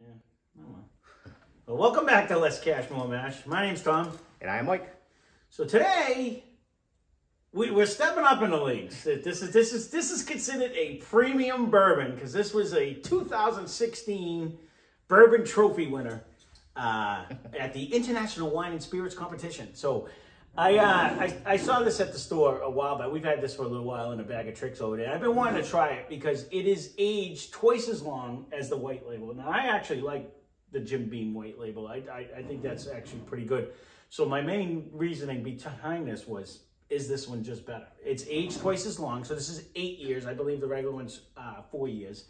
Yeah. Well. well, welcome back to Less Cash More Mash. My name's Tom. And I'm Mike. So today we, we're stepping up in the leagues. This is this is this is considered a premium bourbon because this was a 2016 bourbon trophy winner uh, at the International Wine and Spirits Competition. So I, uh, I I saw this at the store a while back. We've had this for a little while in a bag of tricks over there. I've been wanting to try it because it is aged twice as long as the white label. Now I actually like the Jim Beam white label. I, I, I think that's actually pretty good. So my main reasoning behind this was, is this one just better? It's aged twice as long. So this is eight years. I believe the regular one's uh, four years.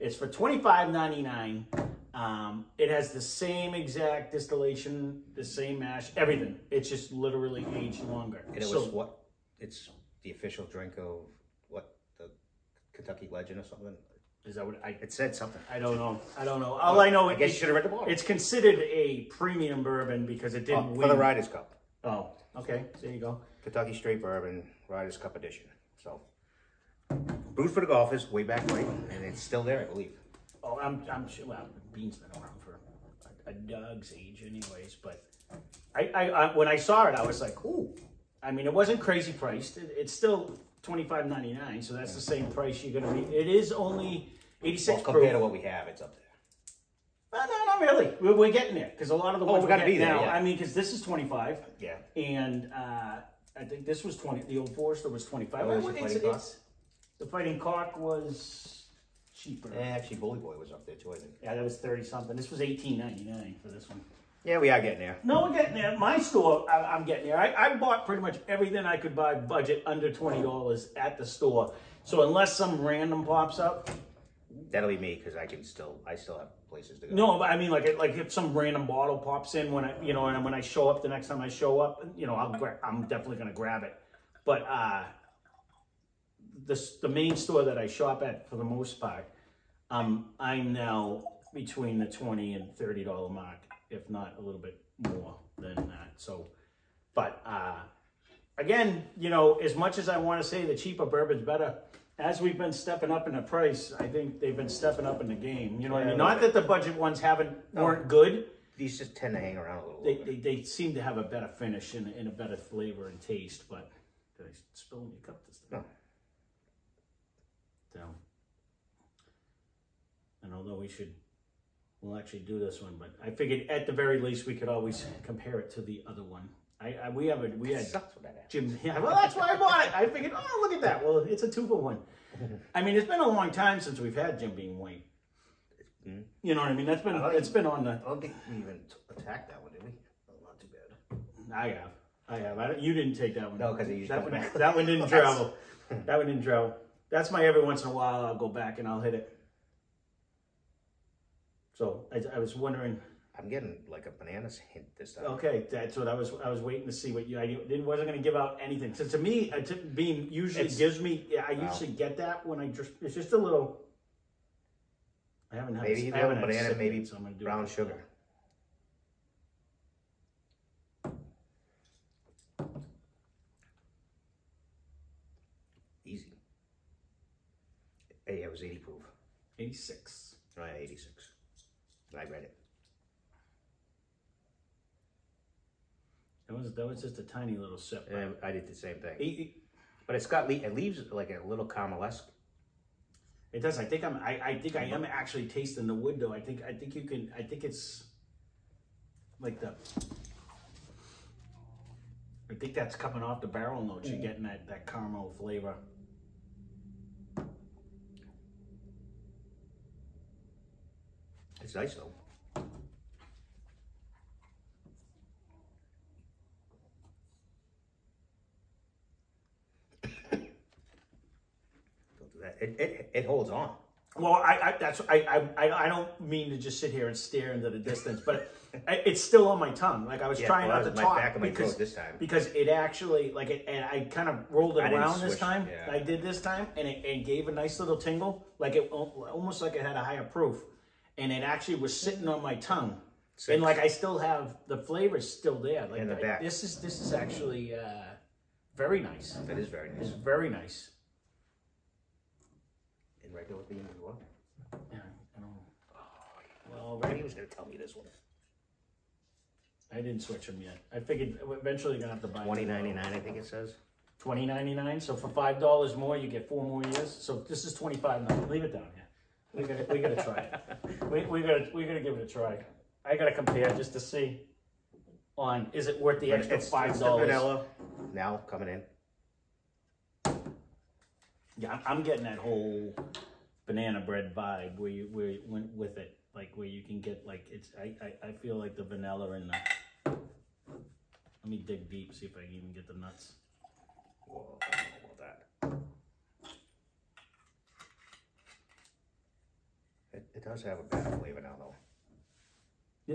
It's for twenty five ninety nine. Um, it has the same exact distillation, the same mash, everything. It's just literally aged longer. And it So- was what? It's the official drink of what? The Kentucky Legend or something? Is that what I? It said something. I don't know. I don't know. All I know, I it, guess you should have read the bottle. it's considered a premium bourbon because it Oh, didn't for win. the Ryder's Cup. Oh, okay. There you go. Kentucky Straight Bourbon Ryder's Cup edition. So, brewed for the golfers way back when, and it's still there, I believe. Oh, I'm, I'm sure. Well, Beam's been around for a, a dog's age, anyways. But I, I, I, when I saw it, I was like, ooh. I mean, it wasn't crazy priced. It, it's still twenty five ninety nine, so that's the same price you're gonna be. It is only eighty Well, six compared to what we have, it's up there. Well, no, not really. We're, we're getting there because a lot of the Oh, ones we're we gonna be there, now. yeah. I mean, because this is twenty five. Yeah. And uh, I think this was 20, the old Forester was 25. What was Well, it's- it's- the Fighting Cock was cheaper. And actually, Bully Boy was up there too, I think. Yeah, that was 30 something. This was 18.99 for this one. Yeah, we are getting there. No, we're getting there. My store, I, I'm getting there. I, I bought pretty much everything I could buy budget under $20 at the store. So unless some random pops up, That'll be me because I can still, I still have places to go. no, but I mean, like, like if some random bottle pops in when I, you know, and when I show up the next time I show up, you know, I'll I'm definitely gonna grab it. But uh, the the main store that I shop at for the most part, um, I'm now between the twenty and thirty dollar mark, if not a little bit more than that. So, but uh, again, you know, as much as I want to say the cheaper bourbon's better, as we've been stepping up in the price, I think they've been stepping up in the game. You know what I mean? Not that the budget ones haven't weren't good. These just tend to hang around a little They, bit. they, they seem to have a better finish and, and a better flavor and taste, but did I spill in your cup this time? No. So, and although we should, we'll actually do this one, but I figured at the very least we could always compare it to the other one. I, I we have a we had Sucks with that. Jim. Yeah, well, that's why I bought it. I figured, oh, look at that. Well, it's a two for one. I mean, it's been a long time since we've had Jim Beam White. Mhm. You know what I mean? That's been I like- it's been on the. I don't think we even attacked that one, did we? Oh, not too bad. I have, I have. I you didn't take that one. No, 'cause it usually that one. back. That one didn't travel. that one didn't travel. That's my every once in a while I'll go back and I'll hit it. So I, I was wondering. I'm getting like a bananas hint this time. Okay, that's what I was. I was waiting to see what you. I didn't wasn't going to give out anything. So to me, uh, to, being usually It's- gives me. Yeah, I Wow. usually get that when I just. It's just a little. I haven't had. Maybe I a haven't had a banana, sip maybe so I'm gonna do brown sugar. Easy. Hey, it was 80 proof. Eighty-six. Right, 86. I read it. That was that was just a tiny little sip. And I did the same thing. It- it- But it's got, le- it leaves like a little caramel-esque. It does. I think I'm. I, I think I am actually tasting the wood though. I think. I think you can. I think it's like the. I think that's coming off the barrel notes. You're mm. getting that that caramel flavor. It's nice though. Don't do that. It, it, it holds on. Well, I, I that's I, I I don't mean to just sit here and stare into the distance, but it, it's still on my tongue. Like I was Yeah, trying well, not to my talk back of my because throat this time. because it actually like it, and I kind of rolled it I around this time. yeah. I did this time, and it, it gave a nice little tingle, like it almost like it had a higher proof, and it actually was sitting on my tongue, Six. and like I still have the flavors still there. Like In the I- back. this is this is actually uh, very nice. That is very nice. It's nice. very nice. In regular beans as well. Yeah, I don't. Well, already. He was gonna tell me this one. I didn't switch them yet. I figured eventually you're gonna have to buy Twenty ninety nine, I think it says. Twenty ninety nine. So for five dollars more, you get four more years. So this is twenty five now. Leave it down here. We gotta we gotta try it. We we gotta we gotta give it a try. I gotta compare just to see. On is it worth the extra it's- five dollars? Vanilla now coming in. Yeah, I'm, I'm getting that whole banana bread vibe where you where you went with it, like where you can get like it's. I, I I feel like the vanilla and the. Let me dig deep, see if I can even get the nuts. Whoa, I don't know about that. It, does have a better flavor now, though.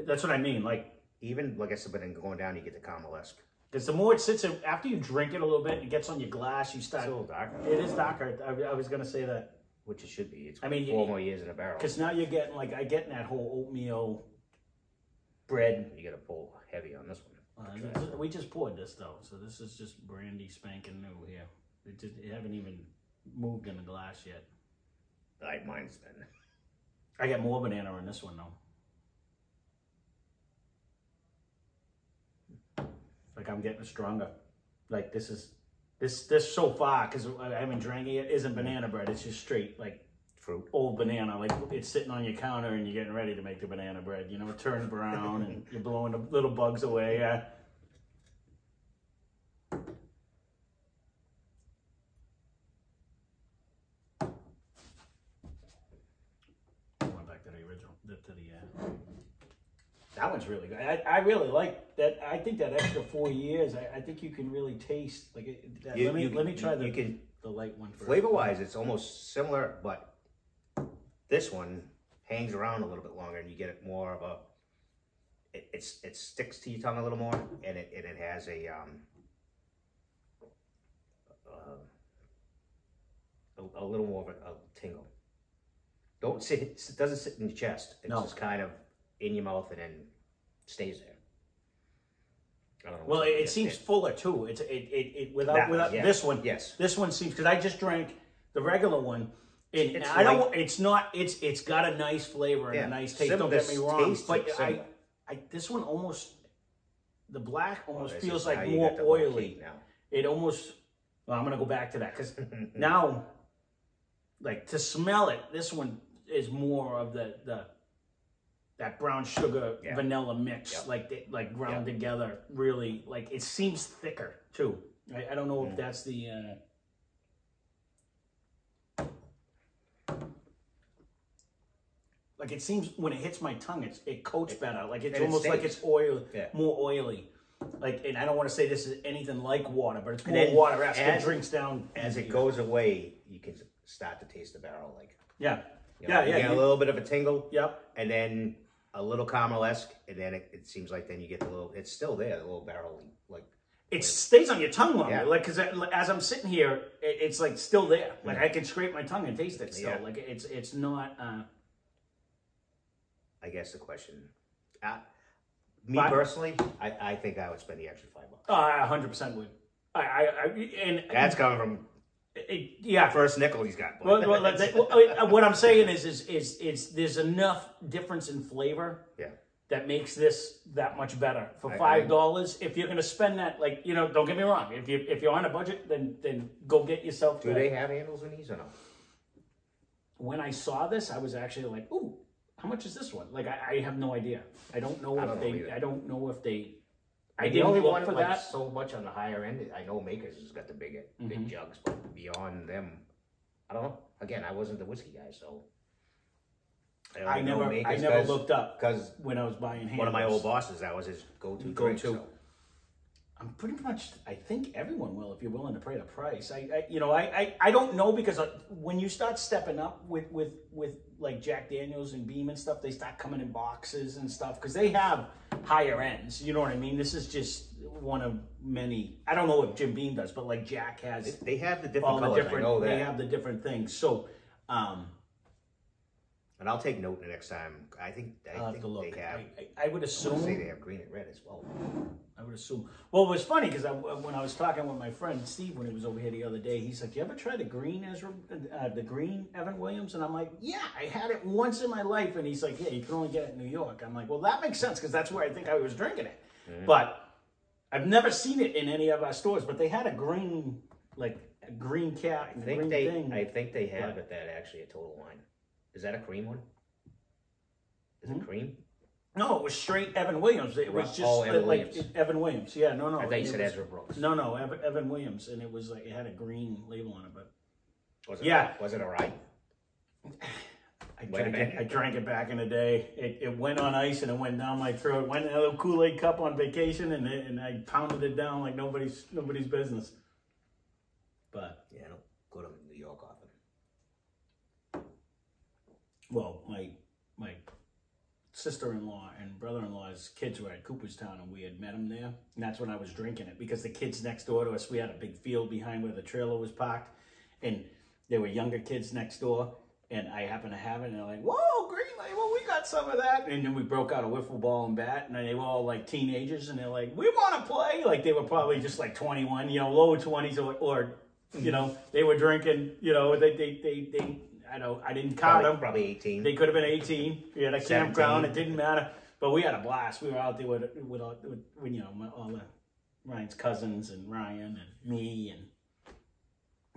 That's what I mean, like Even like I said, but then going down, you get the caramel-esque. because the more it sits in, after you drink it a little bit, it gets on your glass. You It's start. a little darker, It is darker. I, I was gonna say that which it should be. It's I mean, four you- more years in a barrel. because now you're getting like I get in that whole oatmeal bread. You got to pull heavy on this one. Uh, this is- we just poured this though, so this is just brandy spanking new here. It just it haven't even moved in the glass yet. Like mine's been. I got more banana in this one though. Like I'm getting stronger. Like this is this this so far because I haven't drank it yet isn't banana bread. It's just straight like Fruit. old banana. Like it's sitting on your counter and you're getting ready to make the banana bread. You know, it turns brown and you're blowing the little bugs away. Yeah. Went back to the original, the- to the. Uh, one's really good. I, I really like that. I think that extra four years. I, I think you can really taste like. It, that, You- let me you- let me try the you can- the light one first. Flavor-wise, it's almost similar, but this one hangs around a little bit longer, and you get it more of a. It, it's it sticks to your tongue a little more, and it and it has a um. Uh, a, a little more of a, a tingle. Don't sit. It doesn't sit in your chest. It's No. just kind of in your mouth and then stays there. I don't know. Well, it, it seems fuller too. It's it it, it without That without this one. Yes. This one seems because I just drank the regular one. And It's I don't. light. It's not. It's it's got a nice flavor and Yeah. a nice taste. Don't get me wrong. But I. I this one almost the black oh, almost This feels like more got the more oily. now. It almost. Well, I'm gonna go back to that because now, like to smell it, this one is more of the the that brown sugar Yeah. vanilla mix, Yep. like they, like ground together. Really, like it seems thicker too. I, I don't know Mm. if that's the. Uh, like it seems when it hits my tongue, it's it coats better. Like it's and it almost like it's oil, Yeah. more oily. Like, and I don't want to say this is anything like water, but it's more water. As it drinks down As it goes away, you can start to taste the barrel. Like, Yeah, you know, yeah, you yeah. get a little bit of a tingle, Yep. and then a little caramel-esque, and then it, it seems like then you get the little. It's still there, the little barrel, like It stays on your tongue longer. Yeah. Like, cause as I'm sitting here, it, it's like still there. Like I can scrape my tongue and taste it still. Yeah. Like it's it's not. uh I guess the question. Uh, me But- personally, I, I think I would spend the extra five bucks. Oh, I 100 percent would. I, I, I and That's coming from it, yeah. first nickel he's got. Well, well, that- that- well, what I'm saying is, is, is, is there's enough difference in flavor yeah, that makes this that much better for five dollars. If you're gonna spend that, like you know, don't get me wrong. If you if you're on a budget, then then go get yourself. do the- they have handles in these or no? When I saw this, I was actually like, "Ooh, how much is this one?" Like I, I have no idea. I don't know I if don't they. either. I don't know if they. I the didn't only look one for like that. so much on the higher end. I know Makers has got the big big jugs, but beyond them, I don't know. Again, I wasn't the whiskey guy, so I never, I never looked up because when I was buying. one of my old bosses that was his go-to Go-to. So. I'm pretty much. I think everyone will if you're willing to pay the price. I, I you know, I, I, I don't know because uh, when you start stepping up with with with like Jack Daniels and Beam and stuff, they start coming in boxes and stuff because they have higher ends. You know what I mean? This is just one of many. I don't know if Jim Beam does, but like Jack has They have the different all the different. I know They have the different things. So, um, And I'll take note the next time. I think I I'll have think to look. they have. I, I, I would I assume. say they have green and red as well. I would assume. Well, it was funny because I, when I was talking with my friend Steve when he was over here the other day, he's like, "You ever tried the green Ezra, uh, the green Evan Williams?" And I'm like, "Yeah, I had it once in my life." And he's like, "Yeah, you can only get it in New York." I'm like, "Well, that makes sense because that's where I think I was drinking it." But I've never seen it in any of our stores. But they had a green, like a green cap, I and think green they thing. I think they have But- it that actually a total wine. Is that a cream one? Is Hmm? it cream? no, it was straight Evan Williams. It was Right. just Oh, like, Evan like Williams. Evan Williams. Yeah, no, no. I thought you it said was- Ezra Brooks. No, no, Evan, Evan Williams, and it was like it had a green label on it, but. Was it, Yeah. Was it all right? I Might have drank, it, been. I drank it back in the day. It, it went on ice and it went down my throat. Went in a little Kool Aid cup on vacation and it, and I pounded it down like nobody's nobody's business. But Yeah, I don't go to New York often. Well, my my sister in law and brother in law's kids were at Cooperstown and we had met them there. And that's when I was drinking it because the kids next door to us, we had a big field behind where the trailer was parked, and there were younger kids next door. And I happened to have it, and they're like, "Whoa, green well, we got some of that." And then we broke out a wiffle ball and bat, and they were all like teenagers, and they're like, "We want to play!" Like they were probably just like twenty-one, you know, low twenties, or, or you know, they were drinking. You know, they they they, they I know I didn't count Probably, them. probably 18. They could have been 18. We had a 17. campground. It didn't matter. But we had a blast. We were out there with, with, all- with, with you know, my, all the Ryan's cousins and Ryan and me and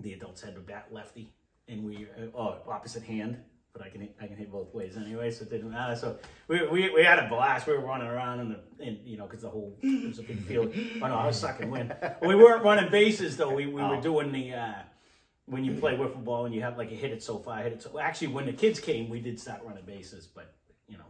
the adults had the bat lefty and we, uh, oh, opposite hand. But I can hit, I can hit both ways anyway, so it didn't matter. So we, we, we had a blast. We were running around in the, in, you know, because the whole it was a big field. Oh no, I was sucking wind. We weren't running bases though. We, we were Oh. doing the uh, when you play wiffle ball and you have like a hit it so far, hit it so. Actually, when the kids came, we did start running bases, but you know,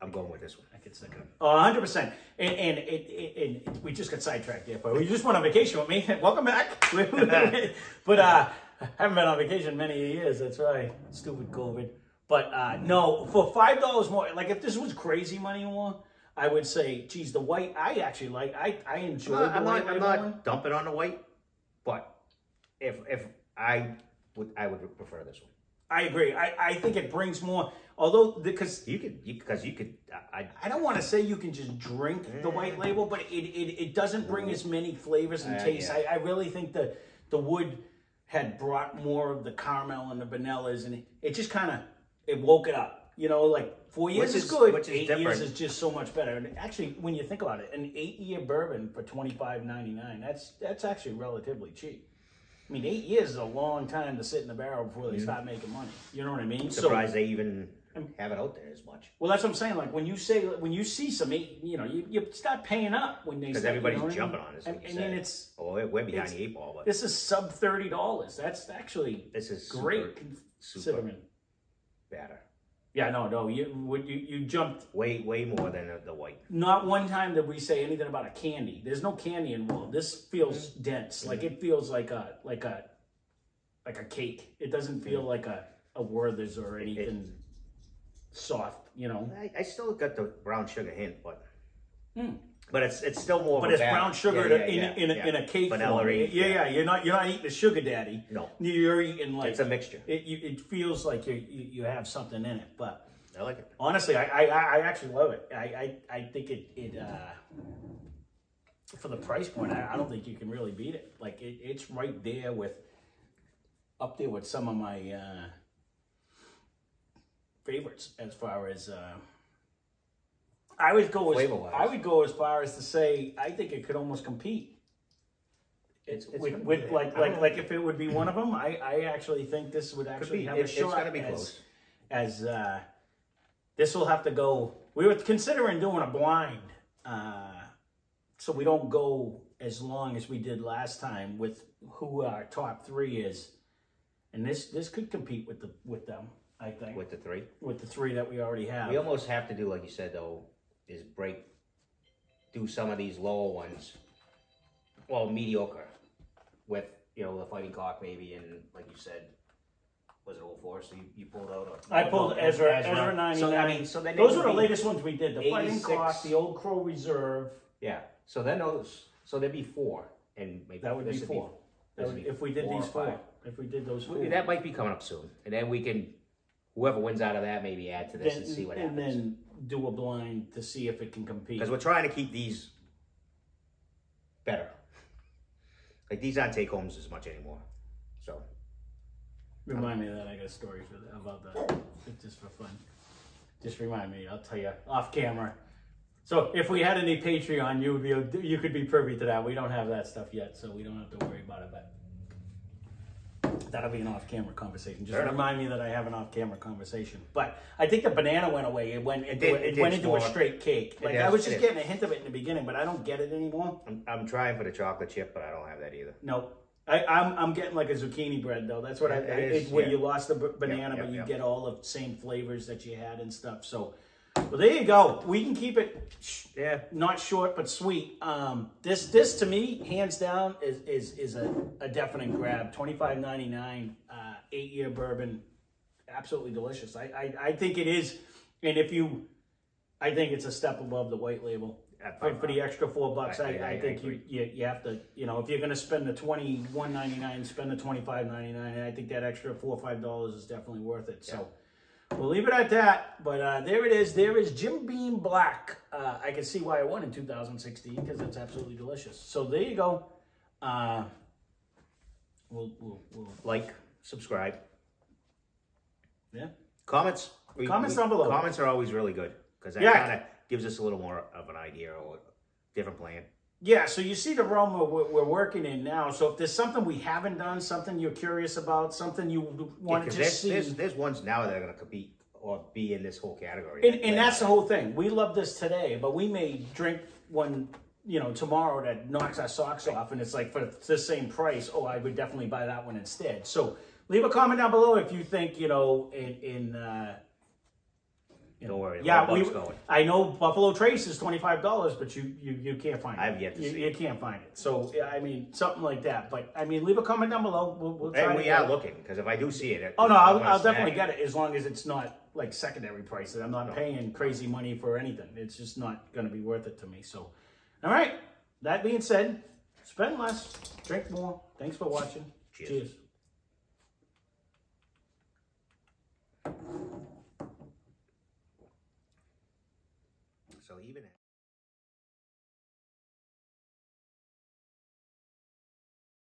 I'm going with this one. I could stick it. Oh, 100 percent. And and it, it, it, we just got sidetracked there, but we just went on vacation with me. Welcome back. but uh, I haven't been on vacation in many years. That's right. Stupid COVID. But uh, no, for five dollars more. Like if this was crazy money more, I would say, geez, the white. I actually like. I I enjoy I'm not, the I'm white not, I'm not dumping on the white, but if if I would I would prefer this one. I agree. I, I think it brings more. Although because You could because you could I, I don't want to say you can just drink the white label, but it, it, it doesn't bring as many flavors and Uh, tastes. yeah. I, I really think the the wood had brought more of the caramel and the vanillas, and it, it just kind of it woke it up. You know, like four years Which is, is- good. which is eight years is just so much better. And actually, when you think about it, an eight year bourbon for twenty five ninety nine that's that's actually relatively cheap. I mean, eight years is a long time to sit in the barrel before they start making money. You know what I mean? So- surprised they even have it out there as much well, that's what I'm saying. Like when you say, when you see some, eight, you know, you, you start paying up when they because everybody's you know I jumping mean? on it. And, and then it's oh we're, we're behind the eight ball, but this is sub thirty dollars. That's actually this is great super, super better. Yeah, no, no. You would you you jumped. Way way more than the, white. Not one time did we say anything about a candy. There's no candy involved. This feels mm-hmm. dense. Like mm-hmm. it feels like a like a like a cake. It doesn't feel mm-hmm. like a a Werther's or anything soft. You know. I, I still got the brown sugar hint, but Hmm. But it's it's still more. But a it's brown sugar Yeah, yeah, in, yeah, in, a, yeah. in a cake Vanilla form. Yeah, yeah, You're not you're not eating a sugar daddy. No, You're eating like it's a mixture. it. You, it feels like you, you have something in it. But I like it. honestly, I I, I I actually love it. I I, I think it it uh, for the price point, I, I don't think you can really beat it. Like it, it's right there with up there with some of my uh, favorites as far as. Uh, I would go as Flavor-wise. I would go as far as to say I think it could almost compete. It's, it's with, with be- like I like like if it would be one of them, I I actually think this would actually be. have It- a it's shot. gonna be as, close. As uh, this will have to go. We were considering doing a blind, uh, so we don't go as long as we did last time with who our top three is, and this this could compete with the with them. I think with, with the three. with the three that we already have. We almost have to do like you said though, is break, do some of these lower ones, well mediocre, with you know the fighting cock maybe and like you said, was it old Forest? So you, you pulled out. A, I pulled Ezra Ezra ninety So I mean, so then those were the latest ones we did. The fighting 86. cock, the old Crow Reserve. Yeah. So then those. So there'd be four, and maybe That would be four. That would- be if we did four these four. five. If we did those four. That might be coming up soon, and then we can, whoever wins out of that, maybe add to this then, and see what and happens. then do a blind to see if it can compete. Because we're trying to keep these better. Like these aren't take homes as much anymore. So Remind me of that. I got a story for that, about that, just for fun. Just remind me. I'll tell you off camera. So if we had any Patreon, you would be you could be privy to that. We don't have that stuff yet, so we don't have to worry about it. But that'll be an off-camera conversation. Just Fair enough. remind me that I have an off-camera conversation. But I think the banana went away. It went into, did- it, it went into a straight cake. Like It I was just getting a hint of it in the beginning, but I don't get it anymore. I'm, I'm trying for the chocolate chip, but I don't have that either. No. I, I'm, I'm getting like a zucchini bread though. That's what I, It I is, it, where yeah. you lost the b- banana, yeah, but you yeah. get all the same flavors that you had and stuff. So, well, there you go. We can keep it Yeah. not short but sweet. Um, this this to me, hands down, is is is a, a definite grab. Twenty five ninety nine, uh, eight year bourbon, absolutely delicious. I, I I think it is, and if you, I think it's a step above the white label. For, for the extra four bucks, I, I- I, I- I think you, you you have to you know if you're gonna spend the twenty one ninety nine, spend the twenty five ninety nine. I think that extra four or five dollars is definitely worth it. So we'll leave it at that. But uh, there it is. There is Jim Beam Black. Uh, I can see why I won in 2016 because it's absolutely delicious. So there you go. Uh, we'll, we'll, we'll Like, subscribe, yeah. comments. We- Comments we- down below. Comments are always really good because that Yeah. kind of gives us a little more of an idea or different plan. Yeah, so you see the realm we're, we're working in now. So if there's something we haven't done, something you're curious about, something you want to Because just see, there's, there's, there's ones now that are going to compete or be in this whole category. and, and that's the whole thing. We love this today, but we may drink one, you know, tomorrow that knocks our socks off, and it's like for the same price. Oh, I would definitely buy that one instead. So leave a comment down below if you think you know in in. Uh, you Don't know, worry, Yeah, we. Going. I know Buffalo Trace is twenty five dollars, but you, you you can't find it. I've yet to you, see You can't find it. So yeah, I mean something like that. But I mean, leave a comment down below. We'll, we'll try And we are looking because if I do see it, it Oh no, I'll, I'll definitely get it as long as it's not like secondary prices. I'm not paying crazy money for anything. It's just not going to be worth it to me. So, all right. That being said, spend less, drink more. Thanks for watching. Cheers. Cheers.